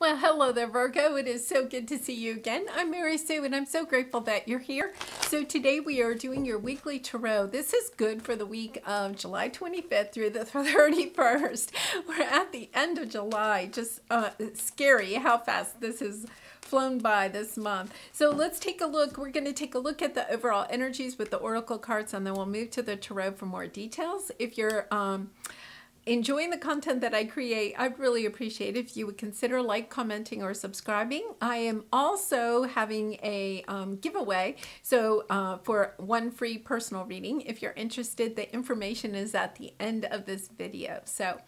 Well, hello there, Virgo. It is so good to see you again. I'm Mary Sue, and I'm so grateful that you're here. So today we are doing your weekly tarot. This is good for the week of July 25th through the 31st. We're at the end of July. Just uh, scary how fast this has flown by this month. So let's take a look. We're going to take a look at the overall energies with the oracle cards, and then we'll move to the tarot for more details. If you're um, enjoying the content that I create, I'd really appreciate if you would consider like, commenting, or subscribing. I am also having a um, giveaway. So uh, for one free personal reading, if you're interested, the information is at the end of this video. So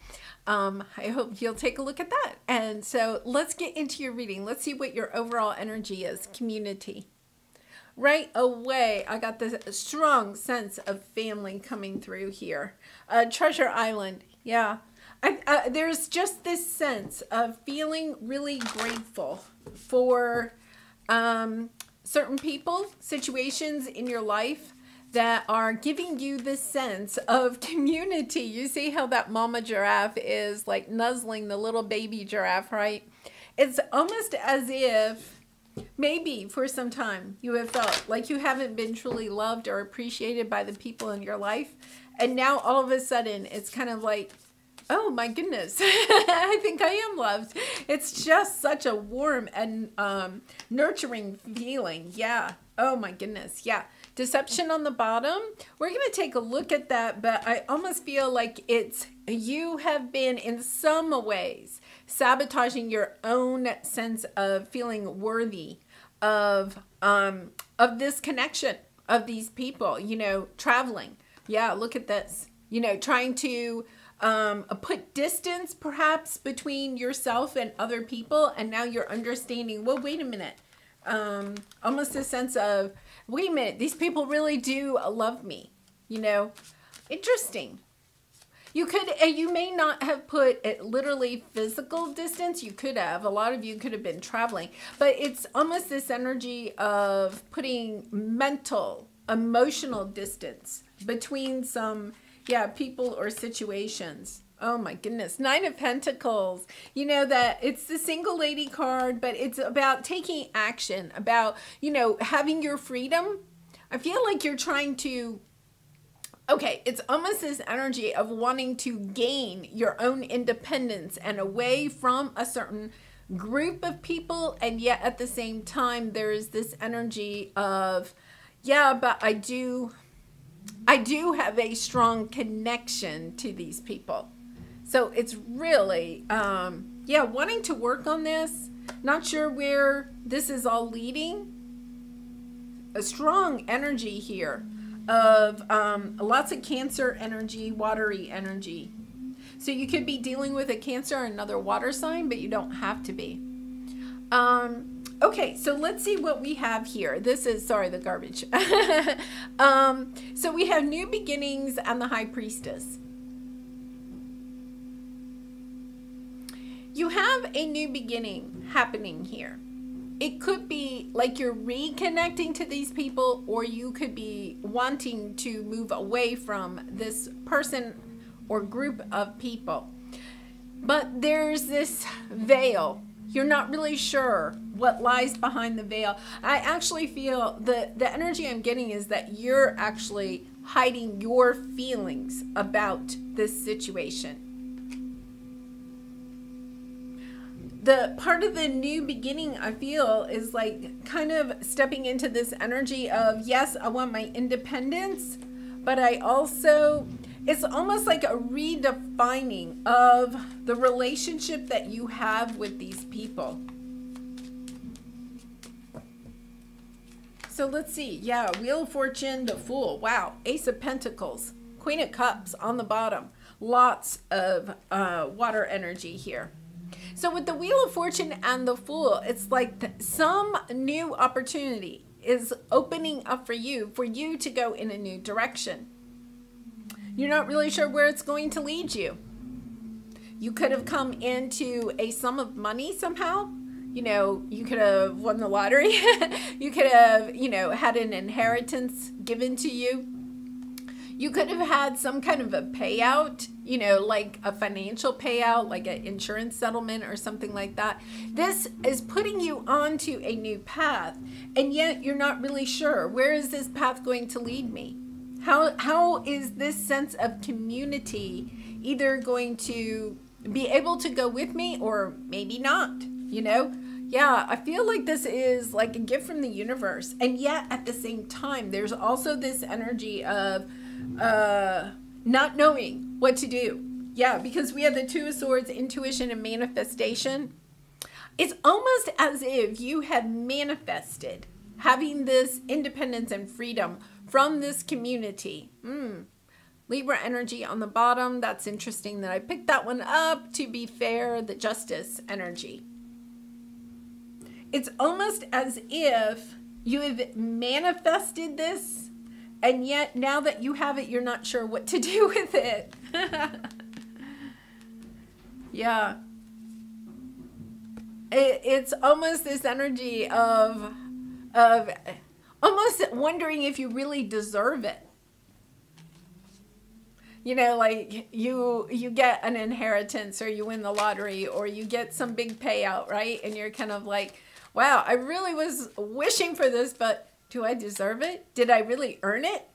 um, I hope you'll take a look at that. And so let's get into your reading. Let's see what your overall energy is. Community right away i got this strong sense of family coming through here uh, treasure island yeah. I, uh, there's just this sense of feeling really grateful for um, certain people, situations in your life that are giving you this sense of community. You see how that mama giraffe is like nuzzling the little baby giraffe, right? It's almost as if maybe for some time you have felt like you haven't been truly loved or appreciated by the people in your life and now all of a sudden, it's kind of like, oh my goodness, I think I am loved. It's just such a warm and um, nurturing feeling. Yeah. Oh my goodness. Yeah. Deception on the bottom. We're going to take a look at that, but I almost feel like it's you have been in some ways sabotaging your own sense of feeling worthy of um of this connection of these people, you know, traveling yeah, look at this. You know, trying to um, put distance perhaps between yourself and other people. And now you're understanding, well, wait a minute. Um, almost a sense of, wait a minute, these people really do love me. You know, interesting. You could, you may not have put it literally physical distance. You could have. A lot of you could have been traveling, but it's almost this energy of putting mental, emotional distance between some, yeah, people or situations. Oh my goodness. Nine of Pentacles. You know that it's the single lady card, but it's about taking action, about, you know, having your freedom. I feel like you're trying to okay, it's almost this energy of wanting to gain your own independence and away from a certain group of people. And yet at the same time, there is this energy of, yeah, but I do I do have a strong connection to these people. So it's really, um, yeah, wanting to work on this. Not sure where this is all leading. A strong energy here of um, lots of cancer energy, watery energy. So you could be dealing with a cancer or another water sign, but you don't have to be. Um, Okay, so let's see what we have here. This is, sorry, the garbage. um, so we have New Beginnings and the High Priestess. You have a new beginning happening here. It could be like you're reconnecting to these people, or you could be wanting to move away from this person or group of people. But there's this veil you're not really sure what lies behind the veil. I actually feel the the energy I'm getting is that you're actually hiding your feelings about this situation. The part of the new beginning I feel is like kind of stepping into this energy of yes, I want my independence, but I also it's almost like a redefining of the relationship that you have with these people. So let's see. Yeah, Wheel of Fortune, the Fool. Wow. Ace of Pentacles, Queen of Cups on the bottom. Lots of uh, water energy here. So with the Wheel of Fortune and the Fool, it's like some new opportunity is opening up for you, for you to go in a new direction. You're not really sure where it's going to lead you. You could have come into a sum of money somehow. You know, you could have won the lottery. you could have, you know, had an inheritance given to you. you could have had some kind of a payout, you know, like a financial payout, like an insurance settlement or something like that. This is putting you onto a new path, and yet you're not really sure where is this path going to lead me? How how is this sense of community either going to be able to go with me or maybe not, you know? Yeah, I feel like this is like a gift from the universe. And yet at the same time, there's also this energy of uh not knowing what to do. Yeah, because we have the two of swords, intuition and manifestation. It's almost as if you have manifested having this independence and freedom from this community. Mm. Libra energy on the bottom. That's interesting that I picked that one up. To be fair, the justice energy it's almost as if you have manifested this and yet now that you have it you're not sure what to do with it yeah it, it's almost this energy of of almost wondering if you really deserve it you know like you you get an inheritance or you win the lottery or you get some big payout right and you're kind of like wow, I really was wishing for this, but do I deserve it? Did I really earn it?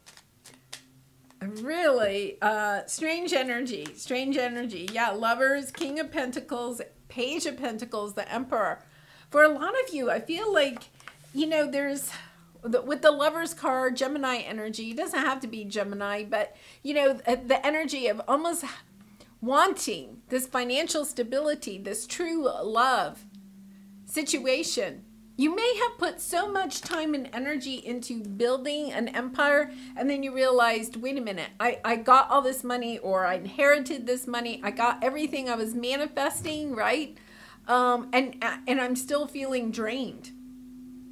Really, uh, strange energy, strange energy. Yeah, lovers, king of pentacles, page of pentacles, the emperor. For a lot of you, I feel like, you know, there's with the lovers card, Gemini energy, it doesn't have to be Gemini, but, you know, the energy of almost wanting this financial stability, this true love, situation. You may have put so much time and energy into building an empire, and then you realized, wait a minute, I, I got all this money, or I inherited this money, I got everything I was manifesting, right? Um, and and I'm still feeling drained.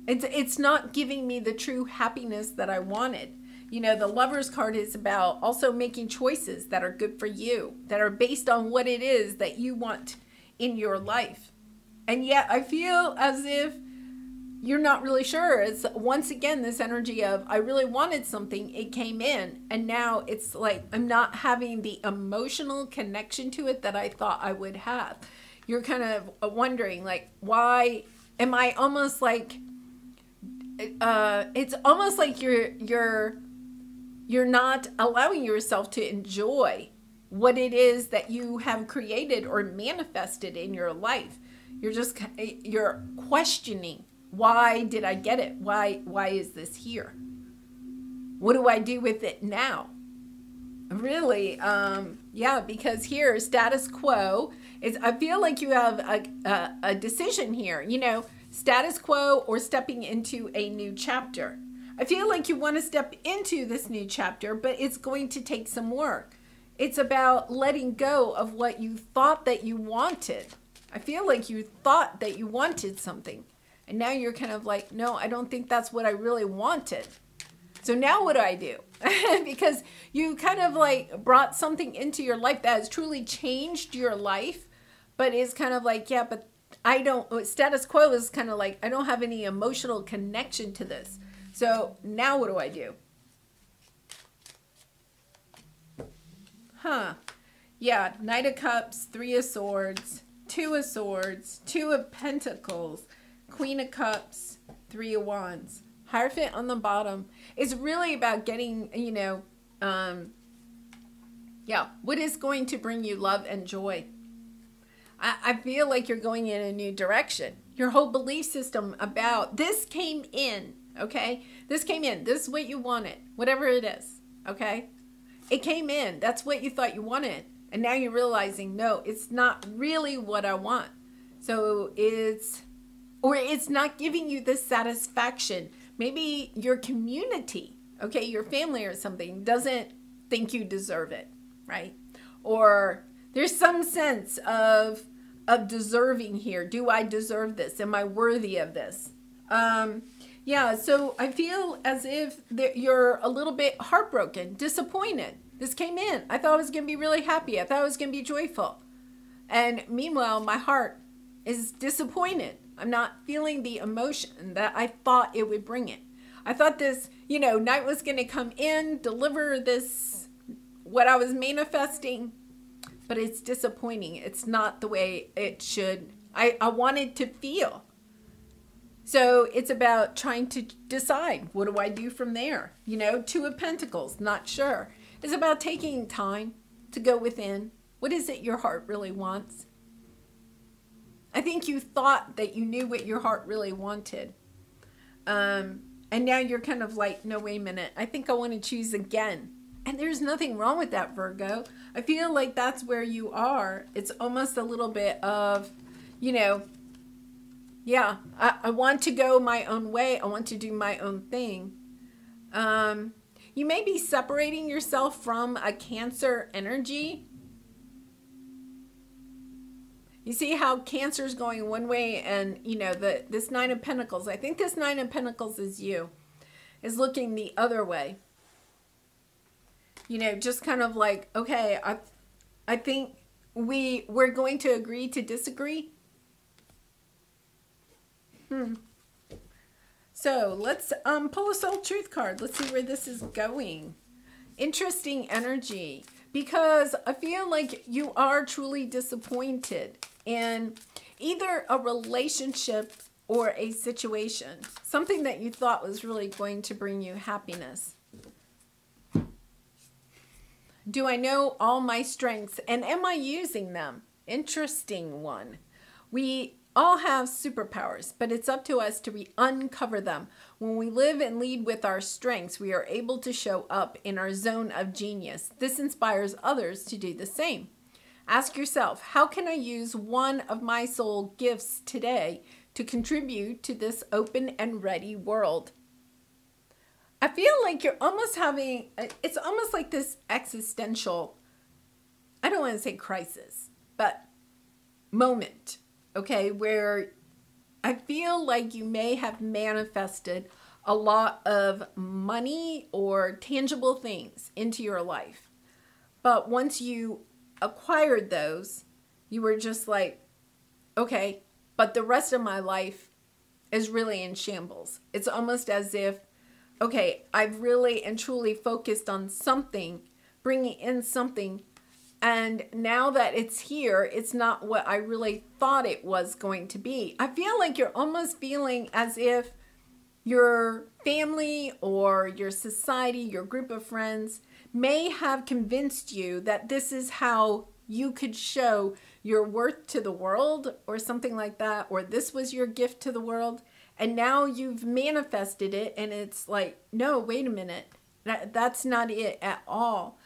It's it's not giving me the true happiness that I wanted. You know, the lover's card is about also making choices that are good for you, that are based on what it is that you want in your life. And yet I feel as if you're not really sure. It's once again this energy of I really wanted something, it came in, and now it's like I'm not having the emotional connection to it that I thought I would have. You're kind of wondering like why am I almost like uh it's almost like you're you're you're not allowing yourself to enjoy what it is that you have created or manifested in your life you're just you're questioning why did I get it? Why why is this here? What do I do with it now? Really, um, yeah, because here status quo is. I feel like you have a, a, a decision here. You know, status quo or stepping into a new chapter. I feel like you want to step into this new chapter, but it's going to take some work. It's about letting go of what you thought that you wanted I feel like you thought that you wanted something. And now you're kind of like, no, I don't think that's what I really wanted. So now what do I do? because you kind of like brought something into your life that has truly changed your life, but is kind of like, yeah, but I don't, status quo is kind of like, I don't have any emotional connection to this. So now what do I do? Huh. Yeah, Knight of Cups, Three of Swords, Two of Swords, Two of Pentacles, Queen of Cups, Three of Wands. Hierophant on the bottom. It's really about getting, you know, um, yeah, what is going to bring you love and joy? I, I feel like you're going in a new direction. Your whole belief system about this came in, okay? This came in. This is what you wanted, whatever it is, okay? It came in. That's what you thought you wanted. And now you're realizing, no, it's not really what I want. So it's, or it's not giving you the satisfaction. Maybe your community, okay, your family or something doesn't think you deserve it, right? Or there's some sense of, of deserving here. Do I deserve this? Am I worthy of this? Um, yeah, so I feel as if you're a little bit heartbroken, disappointed this came in. I thought I was going to be really happy. I thought I was going to be joyful. And meanwhile, my heart is disappointed. I'm not feeling the emotion that I thought it would bring it. I thought this, you know, Knight was going to come in, deliver this, what I was manifesting, but it's disappointing. It's not the way it should. I, I wanted to feel. So it's about trying to decide what do I do from there? You know, Two of Pentacles, not sure. It's about taking time to go within. What is it your heart really wants? I think you thought that you knew what your heart really wanted. Um, and now you're kind of like, no, wait a minute. I think I want to choose again. And there's nothing wrong with that, Virgo. I feel like that's where you are. It's almost a little bit of, you know, yeah, I, I want to go my own way. I want to do my own thing. Um, you may be separating yourself from a Cancer energy. You see how Cancer is going one way and, you know, the this Nine of Pentacles, I think this Nine of Pentacles is you, is looking the other way. You know, just kind of like, okay, I, I think we, we're going to agree to disagree. Hmm. So let's um, pull a soul truth card. Let's see where this is going. Interesting energy because I feel like you are truly disappointed in either a relationship or a situation, something that you thought was really going to bring you happiness. Do I know all my strengths and am I using them? Interesting one. We all have superpowers, but it's up to us to uncover them. When we live and lead with our strengths, we are able to show up in our zone of genius. This inspires others to do the same. Ask yourself, how can I use one of my soul gifts today to contribute to this open and ready world? I feel like you're almost having, uh, it's almost like this existential, I don't want to say crisis, but moment okay, where I feel like you may have manifested a lot of money or tangible things into your life. But once you acquired those, you were just like, okay, but the rest of my life is really in shambles. It's almost as if, okay, I've really and truly focused on something, bringing in something and now that it's here, it's not what I really thought it was going to be. I feel like you're almost feeling as if your family or your society, your group of friends may have convinced you that this is how you could show your worth to the world or something like that, or this was your gift to the world. And now you've manifested it, and it's like, no, wait a minute. That, that's not it at all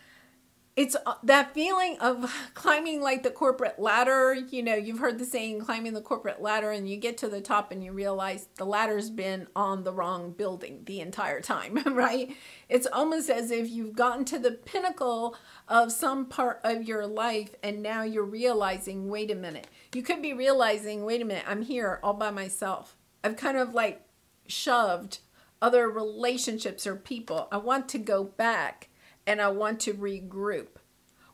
it's uh, that feeling of climbing like the corporate ladder. You know, you've heard the saying climbing the corporate ladder, and you get to the top and you realize the ladder's been on the wrong building the entire time, right? It's almost as if you've gotten to the pinnacle of some part of your life, and now you're realizing, wait a minute. You could be realizing, wait a minute, I'm here all by myself. I've kind of like shoved other relationships or people. I want to go back and I want to regroup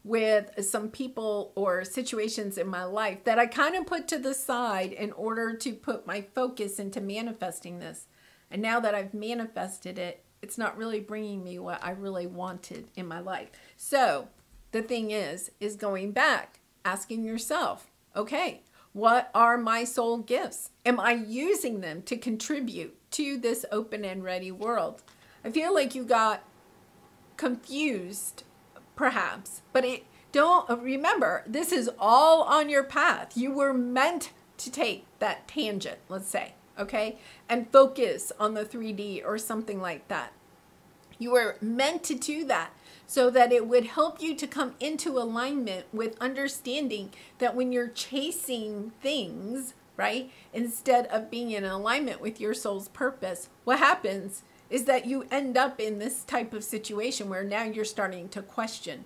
with some people or situations in my life that I kind of put to the side in order to put my focus into manifesting this. And now that I've manifested it, it's not really bringing me what I really wanted in my life. So the thing is, is going back, asking yourself, okay, what are my soul gifts? Am I using them to contribute to this open and ready world? I feel like you got confused perhaps but it don't remember this is all on your path you were meant to take that tangent let's say okay and focus on the 3d or something like that you were meant to do that so that it would help you to come into alignment with understanding that when you're chasing things right instead of being in alignment with your soul's purpose what happens is that you end up in this type of situation where now you're starting to question,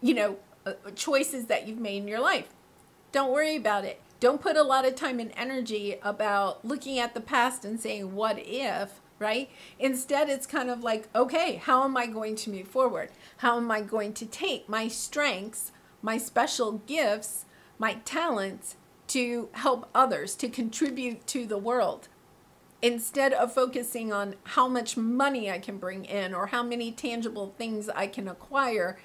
you know, uh, choices that you've made in your life. Don't worry about it. Don't put a lot of time and energy about looking at the past and saying, what if, right? Instead, it's kind of like, okay, how am I going to move forward? How am I going to take my strengths, my special gifts, my talents to help others, to contribute to the world? instead of focusing on how much money I can bring in or how many tangible things I can acquire,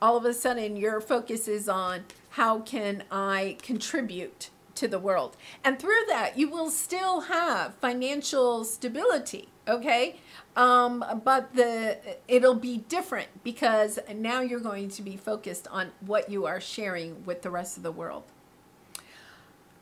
all of a sudden your focus is on how can I contribute to the world. And through that, you will still have financial stability, okay? Um, but the it'll be different because now you're going to be focused on what you are sharing with the rest of the world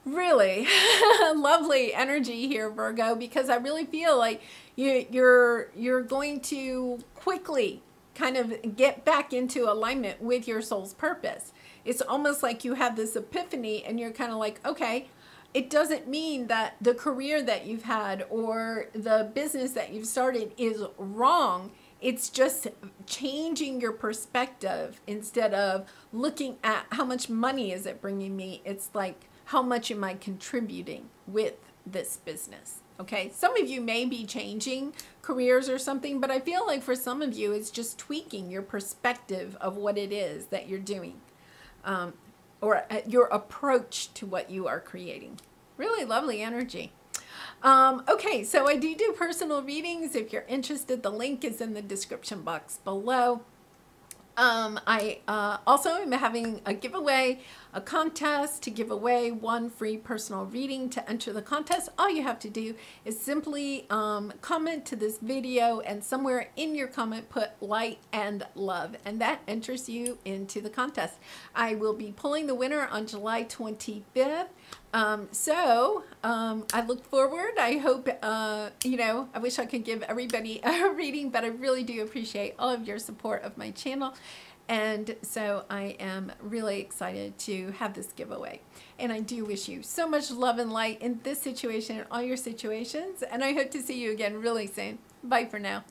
really lovely energy here virgo because i really feel like you you're you're going to quickly kind of get back into alignment with your soul's purpose it's almost like you have this epiphany and you're kind of like okay it doesn't mean that the career that you've had or the business that you've started is wrong. It's just changing your perspective instead of looking at how much money is it bringing me. It's like how much am I contributing with this business? Okay, some of you may be changing careers or something, but I feel like for some of you, it's just tweaking your perspective of what it is that you're doing um, or your approach to what you are creating. Really lovely energy. Um, okay, so I do do personal readings. If you're interested, the link is in the description box below. Um, I uh, also am having a giveaway, a contest to give away one free personal reading. To enter the contest, all you have to do is simply um, comment to this video and somewhere in your comment put light and love, and that enters you into the contest. I will be pulling the winner on July 25th. Um, so um, I look forward. I hope, uh, you know, I wish I could give everybody a reading, but I really do appreciate all of your support of my channel. And so I am really excited to have this giveaway. And I do wish you so much love and light in this situation and all your situations. And I hope to see you again really soon. Bye for now.